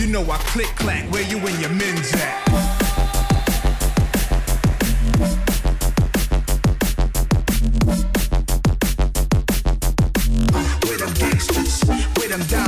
You know I click clack where you and your men's at. Where them gangsters? Where them?